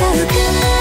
Cause good love